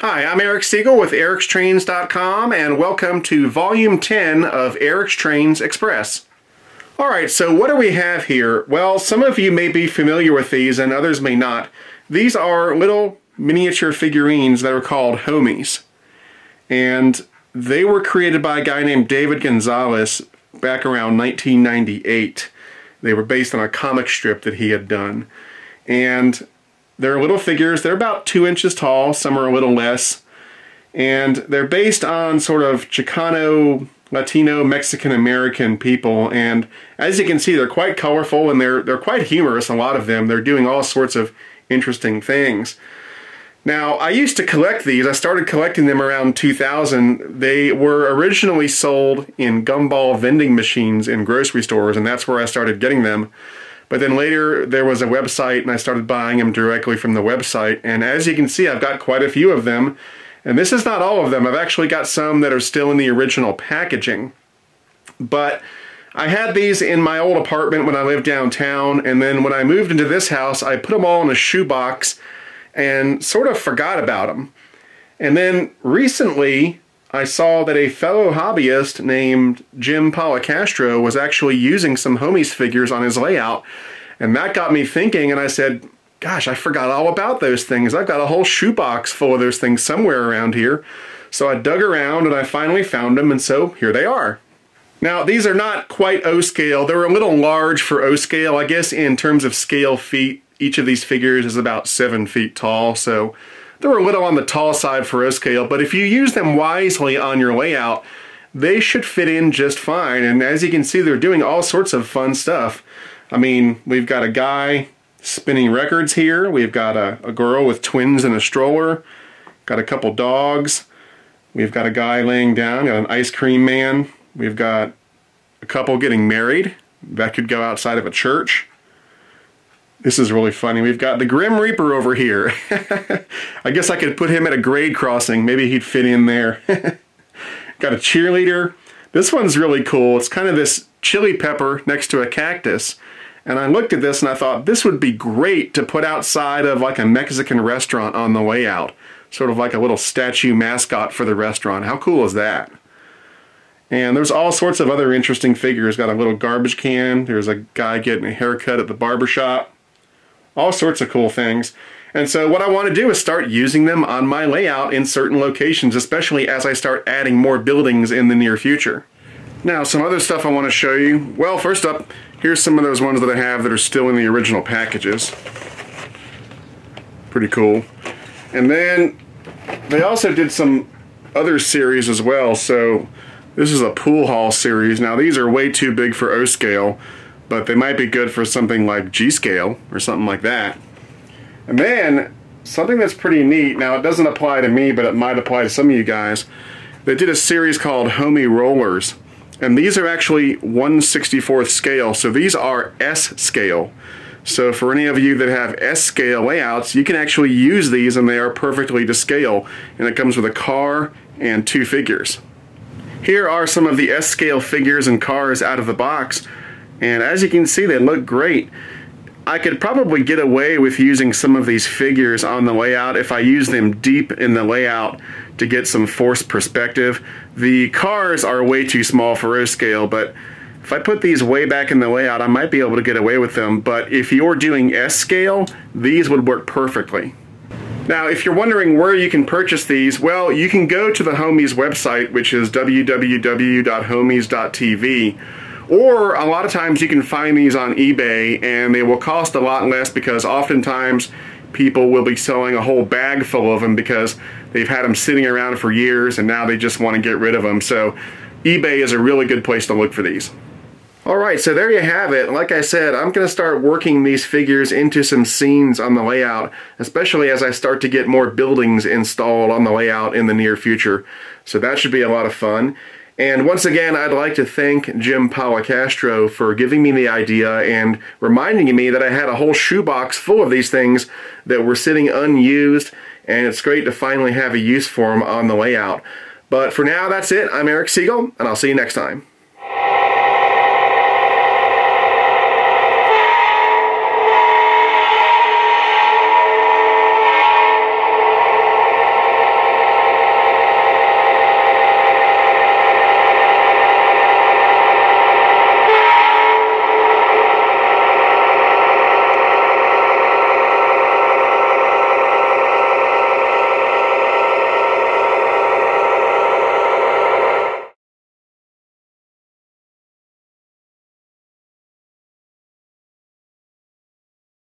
Hi, I'm Eric Siegel with ericstrains.com and welcome to Volume 10 of Eric's Trains Express. Alright, so what do we have here? Well, some of you may be familiar with these and others may not. These are little miniature figurines that are called homies. And they were created by a guy named David Gonzales back around 1998. They were based on a comic strip that he had done. And they're little figures. They're about two inches tall. Some are a little less. And they're based on sort of Chicano, Latino, Mexican American people. And as you can see, they're quite colorful and they're, they're quite humorous, a lot of them. They're doing all sorts of interesting things. Now, I used to collect these. I started collecting them around 2000. They were originally sold in gumball vending machines in grocery stores, and that's where I started getting them. But then later there was a website and I started buying them directly from the website. And as you can see, I've got quite a few of them. And this is not all of them. I've actually got some that are still in the original packaging. But I had these in my old apartment when I lived downtown. And then when I moved into this house, I put them all in a shoebox and sort of forgot about them. And then recently, I saw that a fellow hobbyist named Jim Policastro was actually using some homies figures on his layout. And that got me thinking, and I said, gosh, I forgot all about those things. I've got a whole shoebox full of those things somewhere around here. So I dug around and I finally found them, and so here they are. Now, these are not quite O scale. They're a little large for O scale. I guess in terms of scale feet, each of these figures is about seven feet tall. So they're a little on the tall side for O scale, but if you use them wisely on your layout, they should fit in just fine. And as you can see, they're doing all sorts of fun stuff. I mean, we've got a guy spinning records here. We've got a, a girl with twins in a stroller. Got a couple dogs. We've got a guy laying down, got an ice cream man. We've got a couple getting married. That could go outside of a church. This is really funny. We've got the Grim Reaper over here. I guess I could put him at a grade crossing. Maybe he'd fit in there. got a cheerleader. This one's really cool. It's kind of this chili pepper next to a cactus. And I looked at this and I thought this would be great to put outside of like a Mexican restaurant on the way out. Sort of like a little statue mascot for the restaurant. How cool is that? And there's all sorts of other interesting figures. Got a little garbage can. There's a guy getting a haircut at the barber shop all sorts of cool things. And so what I want to do is start using them on my layout in certain locations, especially as I start adding more buildings in the near future. Now, some other stuff I want to show you. Well, first up, here's some of those ones that I have that are still in the original packages. Pretty cool. And then they also did some other series as well. So this is a pool hall series. Now these are way too big for O scale, but they might be good for something like G-scale or something like that. And then something that's pretty neat, now it doesn't apply to me, but it might apply to some of you guys. They did a series called Homie Rollerz. And these are actually 164th scale, so these are S scale. So for any of you that have S scale layouts, you can actually use these and they are perfectly to scale. And it comes with a car and two figures. Here are some of the S scale figures and cars out of the box. And as you can see, they look great. I could probably get away with using some of these figures on the layout if I use them deep in the layout to get some forced perspective. The cars are way too small for O scale, but if I put these way back in the layout, I might be able to get away with them. But if you're doing S scale, these would work perfectly. Now, if you're wondering where you can purchase these, well, you can go to the Homies website, which is www.homies.tv or a lot of times you can find these on eBay and they will cost a lot less because oftentimes people will be selling a whole bag full of them because they've had them sitting around for years and now they just want to get rid of them. So eBay is a really good place to look for these. Alright, so there you have it. Like I said, I'm going to start working these figures into some scenes on the layout, especially as I start to get more buildings installed on the layout in the near future. So that should be a lot of fun. And once again, I'd like to thank Jim Policastro for giving me the idea and reminding me that I had a whole shoebox full of these things that were sitting unused, and it's great to finally have a use for them on the layout. But for now, that's it. I'm Eric Siegel, and I'll see you next time.